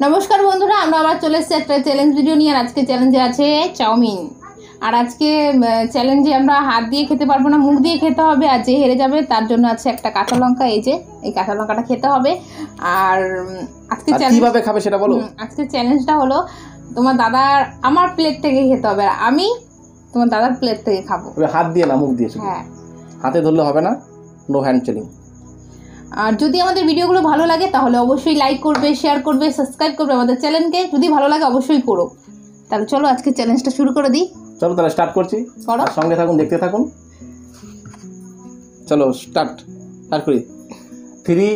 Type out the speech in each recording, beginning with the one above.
নমস্কার বন্ধুরা আমরা আবার চলে এসেছি একটা চ্যালেঞ্জ ভিডিও নিয়ে আর আজকে চ্যালেঞ্জে আছে চাউমিন। আর আজকে চ্যালেঞ্জে আমরা হাত দিয়ে খেতে পারব না মুখ দিয়ে খেতে হবে আর যে হেরে যাবে তার জন্য আছে একটা কাঁচা লঙ্কা এই যে এই কাঁচা লঙ্কাটা খেতে হবে। আর আজকে কীভাবে খাবে সেটা বলো? আজকে চ্যালেঞ্জটা হলো তোমার দাদার আমার প্লেট থেকে খেতে হবে আর আমি তোমার দাদার প্লেট থেকে খাব। হাত দিয়ে না মুখ দিয়ে হ্যাঁ। হাতে ধরলে হবে না নো হ্যান্ড চেলিং আর যদি আমাদের ভিডিওগুলো ভালো লাগে তাহলে অবশ্যই লাইক করবে শেয়ার করবে সাবস্ক্রাইব করবে আমাদের চ্যানেলকে যদি ভালো লাগে অবশ্যই করো। তাহলে চলো আজকে চ্যালেঞ্জটা শুরু করে দিই। চলো তাহলে স্টার্ট করছি। করো। সঙ্গে থাকুন দেখতে থাকুন। চলো স্টার্ট স্টার্ট করি। থ্রি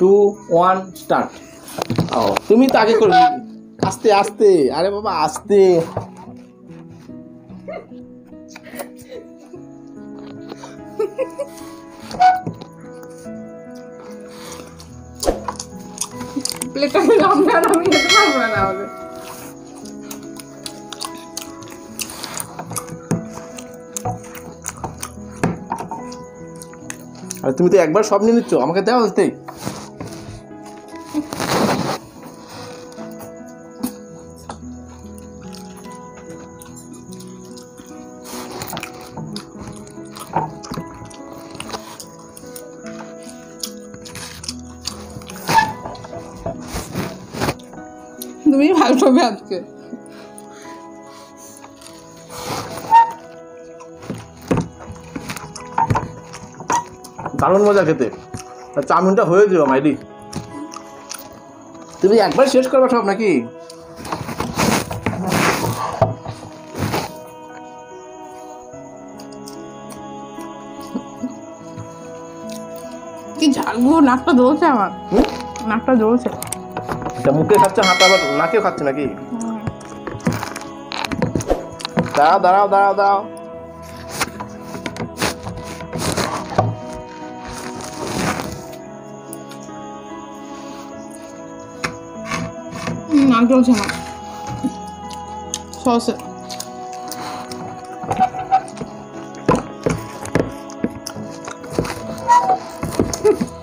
টু ওয়ান স্টার্ট ও তুমি তো আগে করবি। আস্তে আস্তে। আরে বাবা আস্তে। আর আমি খেতে পারব না আরে তুমি তো একবার সব নিয়ে নিচ্ছ, আমাকে দেওয়া হতে তুমি ভালো হবে আজকে। দারুণ মজা খেতে। চাউমিনটা হয়ে যাবে মাইরি। তুমি একবার শেষ করবে সব নাকি? কি ঝালবো নাকটা জ্বলছে আমার। নাকটা জ্বলছে এটা মুখে খাচ্ছে হাত আবার নাকেও খাচ্ছে নাকি? দাঁড়াও দাঁড়াও দাঁড়াও দাঁড়াও। নাক জ্বলছে আমার সসে।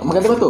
আমাকে দেবে তো।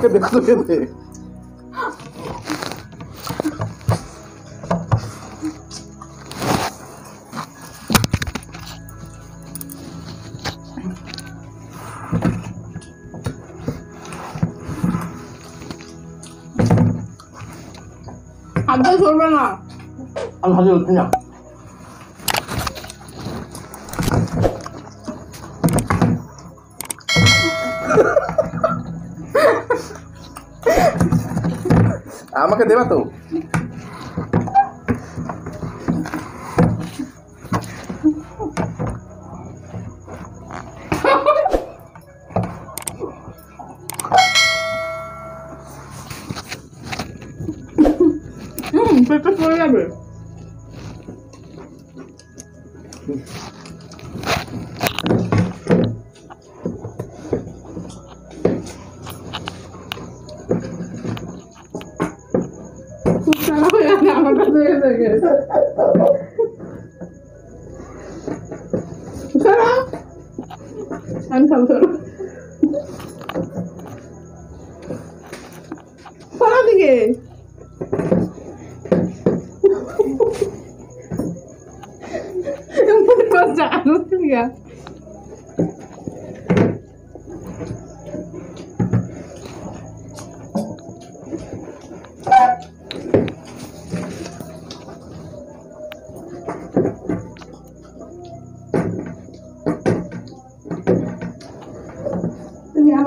আমাকে দেখো তো খেতে হাত দিয়ে ধরবে না আমি হাতে উঠছি না আমাকে দেবা তো হুম পেটটা পড়ে যাবে এসে গেছে। সরো। আমি খাব সরো।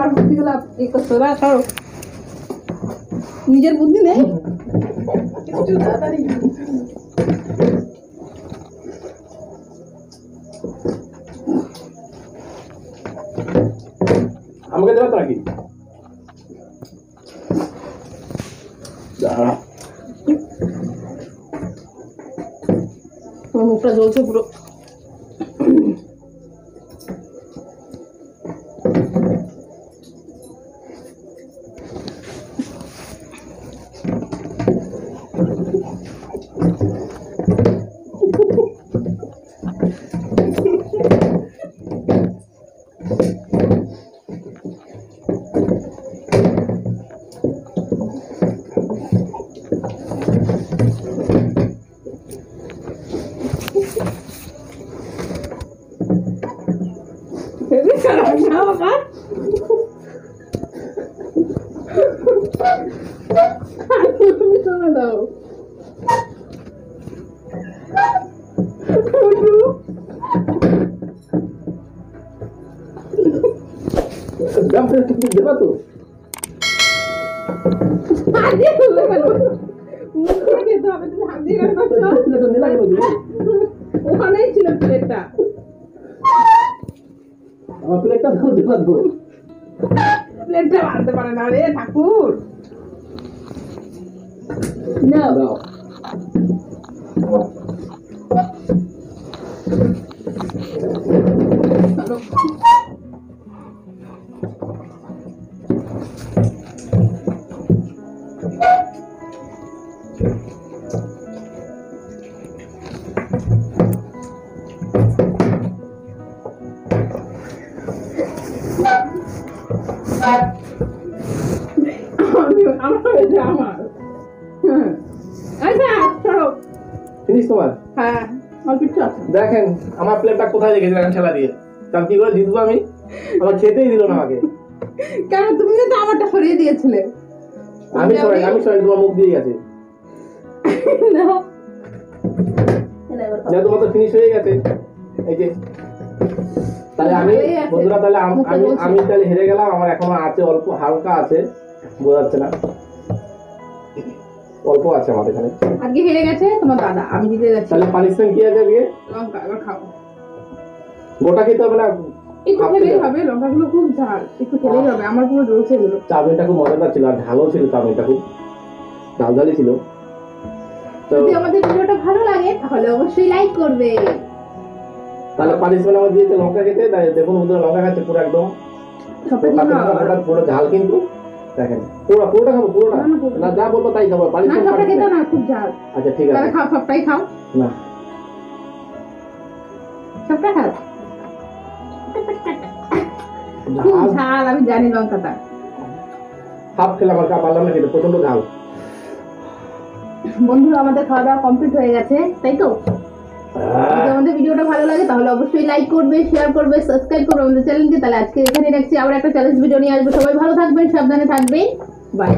আমার বুদ্ধিগুলো ই করছ না সরো নিজের বুদ্ধি নেই? একটু তাড়াতাড়ি। আমাকে দেবে তো নাকি? দাঁড়া। আমার মুখটা জ্বলছে পুরো। হেবি খারাপ না বাবা তুমি শোনা দাও দাম করে তুমি দেবা তো হাত দিয়ে তুললে কেন মুখ দিয়ে খেতে হবে তুমি হাত দিয়ে কেন করছ? ওখানেই ছিল প্লেটটা। আমার প্লেটটা ধরতে পারব? প্লেটটা মারতে পারে না রে ঠাকুর। না দাও। আমি- আমার। আচ্ছা চলো ফিনিশ তোমার? হ্যাঁ দেখেন আমার প্লেটটা কোথায় রেখেছি দেখেন ঠেলা দিয়ে। তার কি করে জিতবো আমি? আমার খেতেই দিল না আমাকে। কেন তুমি তো আমারটা সরিয়ে দিয়েছিলে। আমি সরাই আমি সরাই তোমার মুখ দিয়ে গেছে। যা তোমার তো ফিনিশ হয়ে গেছে। এই যে তাহলে আমি বন্ধুরা তাহলে আমি আমি তাহলে হেরে গেলাম আমার এখনও আছে অল্প হালকা আছে বোঝা যাচ্ছে না। অল্প আছে আমাদের এখানে। আজকে হেরে গেছে তোমার দাদা আমি জিতে যাচ্ছি তাহলে পানিশমেন্ট কি আছে আজকে? লঙ্কা এবার খাও গোটা খেতে হবে না? একটু খেলেই হবে। লঙ্কাগুলো খুব ঝাল একটু খেলেই হবে আমার পুরো জ্বলছে এগুলো চাউমিনটা খুব মজাদার ছিল আর ঝালও ছিল চাউমিনটা খুব। ঝাল ছিল। যদি আমাদের ভিডিওটা ভালো লাগে তাহলে অবশ্যই লাইক করবে। তাহলে পানিশমেন্ট আমার দিয়েছে লঙ্কা খেতে তাই দেখুন বন্ধুরা লঙ্কা খাচ্ছে পুরো একদম। পুরো- ঝাল কিন্তু। দেখেন পুরো পুরোটা খাব পুরোটা? না, না, পুরোটা। না যা বলব তাই খাব পানিশমেন্ট সবটা খেতে না খুব ঝাল। আচ্ছা ঠিক আছে। খাও সবটাই খাও। না। সবটা খাও। খুব ঝাল। ঝাল আমি জানি লঙ্কাটা। হাফ খেলাম আর পারলাম না খেতে প্রচণ্ড ঝাল। বন্ধুরা আমাদের খাওয়া দাওয়া কমপ্লিট হয়ে গেছে তাই তো? যদি আমাদের ভিডিওটা ভালো লাগে, তাহলে অবশ্যই লাইক করবে শেয়ার করবে সাবস্ক্রাইব করবে আমাদের চ্যানেলকে তাহলে আজকে এখানে রাখছি। আবার একটা চ্যালেঞ্জ ভিডিও নিয়ে আসব। সবাই ভালো থাকবেন, সাবধানে থাকবেন। বাই